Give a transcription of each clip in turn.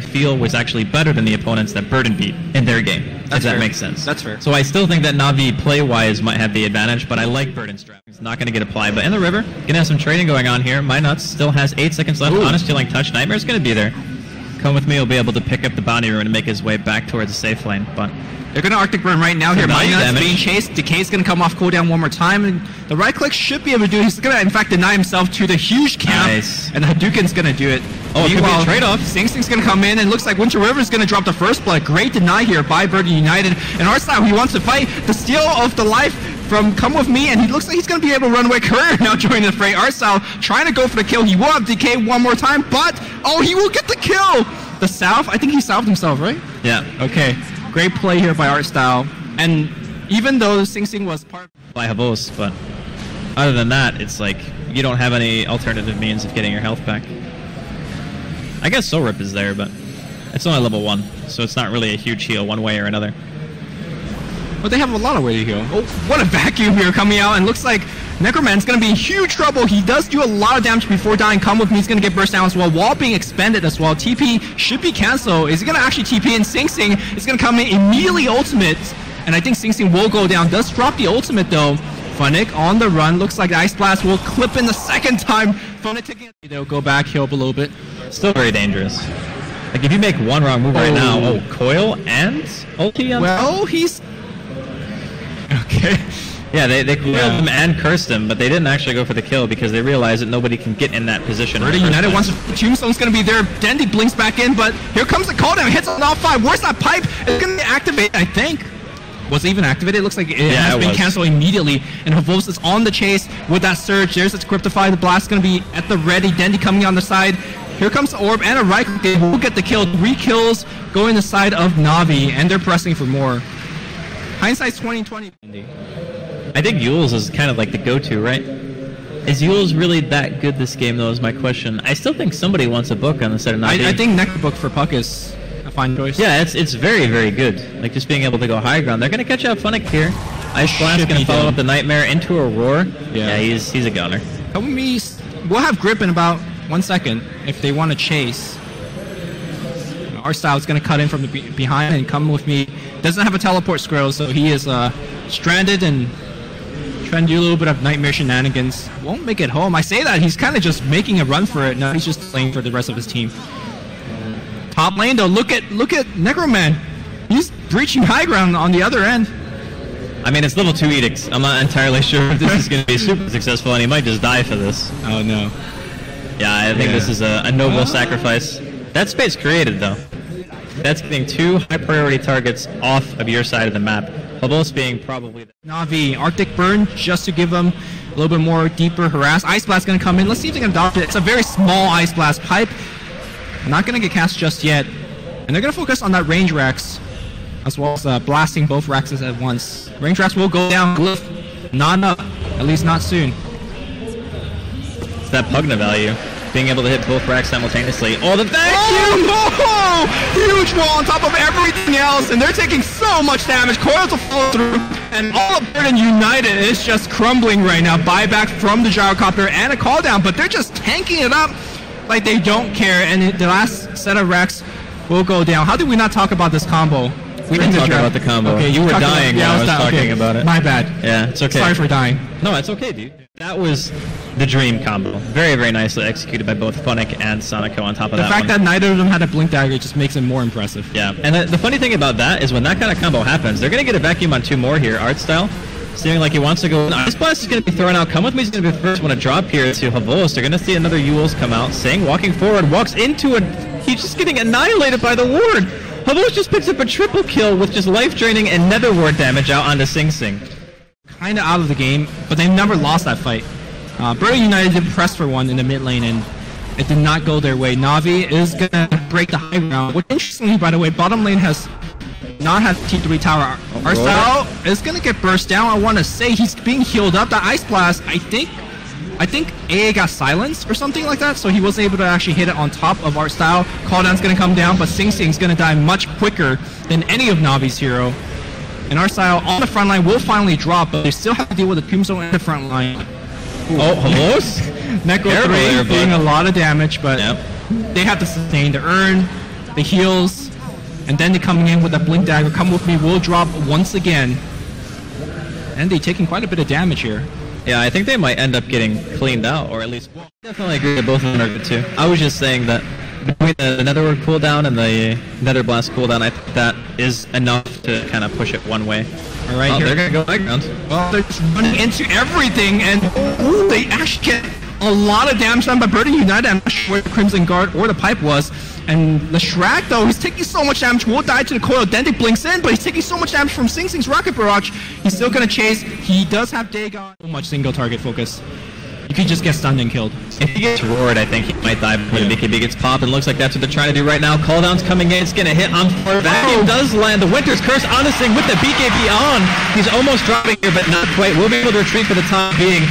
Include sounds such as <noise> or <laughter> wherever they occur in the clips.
I feel was actually better than the opponents that Burden beat in their game. if that fair. makes sense. That's fair. So I still think that Navi play-wise might have the advantage, but I like Burden's strat. It's not going to get applied. But in the river, gonna have some trading going on here. My nuts still has eight seconds left. Ooh. Honest healing touch. Nightmare's going to be there. Come with me. He'll be able to pick up the bounty rune and make his way back towards the safe lane. But They're going to Arctic Burn right now here. Minus being chased. Decay's going to come off cooldown one more time. And the right click should be able to do it. He's going to, in fact, deny himself to the huge camp. Nice. And Hadouken's going to do it. Oh, it could be a trade-off. Sing Sing's going to come in. And looks like Winter River's going to drop the first blood. Great deny here by Burden United. And Artstyle, he wants to fight. The steal of the life from Come With Me. And he looks like he's going to be able to run away. Career <laughs> now joining the fray. Artstyle trying to go for the kill. He will have Decay one more time. But, oh, he will get the kill. The South, I think he salved himself, right? yeah, Okay, great play here by Artstyle. And even though Sing Sing was part by Havos. But other than that, it's like you don't have any alternative means of getting your health back. I guess Soul Rip is there, but it's only level one, so it's not really a huge heal one way or another. But they have a lot of way to heal. Oh, what a vacuum here coming out, and looks like Necroman's gonna be in huge trouble. He does do a lot of damage before dying. Come with me, he's gonna get burst down as well. Wall being expended as well. TP should be canceled. Is he gonna actually TP and Sing Sing is gonna come in immediately ultimate. And I think Sing Sing will go down. Does drop the ultimate though. Funnik on the run. Looks like the Ice Blast will clip in the second time. Funnik taking. They'll go back, heal up a little bit. Still very dangerous. Like if you make one wrong move right oh. now, Oh. oh, coil and ulti. on- Well, he's <laughs> okay. yeah, they they coiled Yeah. him and cursed him, but they didn't actually go for the kill because they realized that nobody can get in that position. in Murder the first United wants to, Tombstone's gonna be there. Dendi blinks back in, but here comes the call down. Hits on all five. Where's that pipe? It's gonna be activated, I think. Was it even activated? It looks like it Yeah, has it been was. canceled immediately. And Havos is on the chase with that surge. There's its Cryptify. The blast gonna be at the ready. Dendi coming on the side. Here comes the orb and a right. They will get the kill. Three kills going the side of Navi, and they're pressing for more. Hindsight's 2020. I think Eul's is kind of like the go-to, right? Is Eul's really that good this game, though? Is my question. I still think somebody wants a book on the set of Navi. I, I think next book for Puck is a fine choice. Yeah, it's it's very very good. Like just being able to go high ground. They're gonna catch out Funnik here. Ice Blast Should gonna follow up the Nightmare into a roar. Yeah. he's he's a gunner. Come with me. We'll have grip in about one second if they want to chase. Our style is going to cut in from the be- behind and come with me. Doesn't have a teleport scroll, so he is uh, stranded and trying to do a little bit of nightmare shenanigans. Won't make it home. I say that he's kind of just making a run for it. Now he's just playing for the rest of his team. Top lane though, look at look at Necroman. He's breaching high ground on the other end. I mean, it's level two edicts. I'm not entirely sure if this is gonna be super successful, and he might just die for this. Oh no. Yeah, I think Yeah. this is a, a noble sacrifice. That space created though. That's getting two high priority targets off of your side of the map. Havos being probably. The- Navi, Arctic Burn, just to give them a little bit more deeper harass. Ice Blast gonna come in. Let's see if they can adopt it. It's a very small Ice Blast pipe. Not gonna get cast just yet. And they're gonna focus on that range Rex, as well as uh, blasting both Rexes at once. Range Rex will go down. Glyph, not up. At least not soon. It's that Pugna value. Being able to hit both racks simultaneously. Oh, the thank Oh, huge wall on top of everything else, and they're taking so much damage. Coils will follow through, and all of Burden United is just crumbling right now. Buyback from the gyrocopter and a call down, but they're just tanking it up like they don't care. And the last set of wrecks will go down. How did we not talk about this combo? We didn't talk about the combo. Okay, You were talked about- dying yeah, I was di- talking okay. about it. My bad. Yeah, it's okay. Sorry for dying. No, it's okay, dude. That was the dream combo. Very, very nicely executed by both Funnik and SoNNeikO on top of The that The fact one. that neither of them had a blink dagger just makes it more impressive. Yeah, and the, the funny thing about that is when that kind of combo happens, they're going to get a vacuum on two more here, Artstyle. Seeming like he wants to go. Ice Blast is going to be thrown out. Come with me is going to be the first one to drop here to Havos. They're going to see another Eul's come out. Sing walking forward, walks into a. He's just getting annihilated by the ward. Havos just picks up a triple kill with just life draining and nether ward damage out onto Sing Sing. kind of out of the game, but they never lost that fight. Uh, United did press for one in the mid lane, and it did not go their way. Navi is gonna break the high ground. Which, interestingly, by the way, bottom lane has not had T3 tower. Arcel is gonna get burst down. I want to say he's being healed up. The ice blast, I think. I think AA got silenced or something like that, so he wasn't able to actually hit it on top of Art Style. Call down's gonna come down, but Sing Sing's gonna die much quicker than any of Navi's hero. And our style on the front line will finally drop, but they still have to deal with the Tombstone in the front line. Oh, <laughs> Havos? Necro Terrible 3 there, doing a lot of damage, but Yep. they have to sustain the urn. the heals, and then they're coming in with a blink dagger. Come with me, will drop once again. And they're taking quite a bit of damage here. Yeah, I think they might end up getting cleaned out, or at least definitely agree that both of them are good too. I was just saying that between the, the Nether Ward cooldown and the Nether Blast cooldown, I think that is enough to kind of push it one way. All right, Oh, here. they're gonna go background. Well, they're just running into everything, and ooh, they actually get a lot of damage done by Burden United. I'm not sure where the Crimson Guard or the pipe was. And Leshrac, though, he's taking so much damage, will die to the coil. Dendi blinks in, but he's taking so much damage from Sing Sing's Rocket Barrage. He's still gonna chase. He does have Dagon. So much single target focus. You could just get stunned and killed. If he gets roared, I think he might die before the BKB gets popped, and looks like that's what they're trying to do right now. Calldown's coming in, it's gonna hit on four. Vacuum oh. does land. The Winter's Curse on this thing with the BKB on. He's almost dropping here, but not quite. We'll be able to retreat for the time being.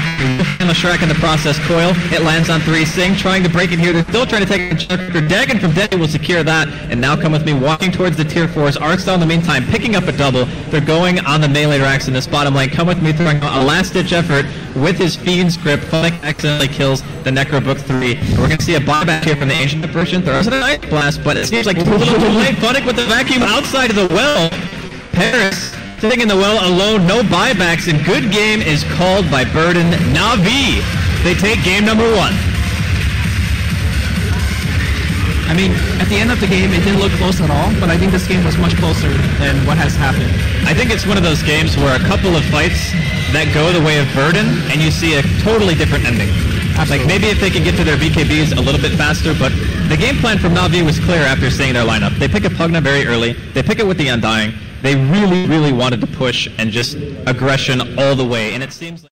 And Shrek in the process. Coil, it lands on three. Sing trying to break it here. They're still trying to take a Chucker. Dagon from Dead will secure that. And now come with me, walking towards the tier fours. Artstar in the meantime, picking up a double. They're going on the melee racks in this bottom lane. Come with me, throwing a last-ditch effort with his Fiend's Grip. Funnik accidentally kills the Necro Book 3. And we're going to see a buyback here from the Ancient version. Throws in a Night Blast, but it seems like it's a little too late. Funnik with the vacuum outside of the well. Paris sitting in the well alone, no buybacks, and good game is called by Burden Navi. They take game number one. I mean, at the end of the game, it didn't look close at all, but I think this game was much closer than what has happened. I think it's one of those games where a couple of fights that go the way of Burden, and you see a totally different ending. Like maybe if they can get to their BKBs a little bit faster, but the game plan from Navi was clear after seeing their lineup. They pick a Pugna very early. They pick it with the Undying. They really, really wanted to push and just aggression all the way, and it seems like